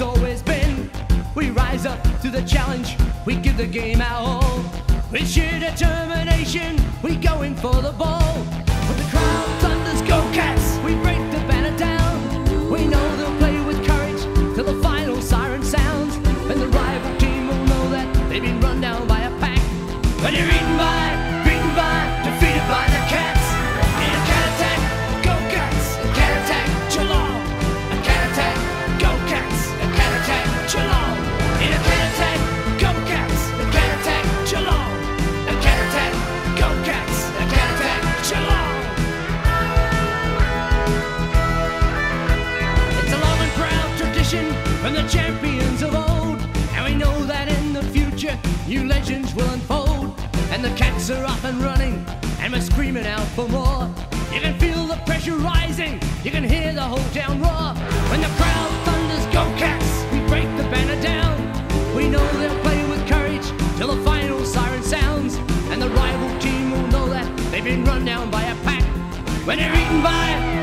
it's always been. We rise up to the challenge, we give the game our all. With sheer determination, we go in for the ball. With the crowd thunders, go cats, we break the banner down. We know they'll play with courage till the final siren sounds. And the rival team will know that they've been run down by a pack. When you're eaten by, tradition from the champions of old. And we know that in the future, new legends will unfold. And the cats are up and running, and we're screaming out for more. You can feel the pressure rising, you can hear the whole town roar. When the crowd thunders, go cats, we break the banner down. We know they'll play with courage till the final siren sounds. And the rival team will know that they've been run down by a pack. When they're eaten by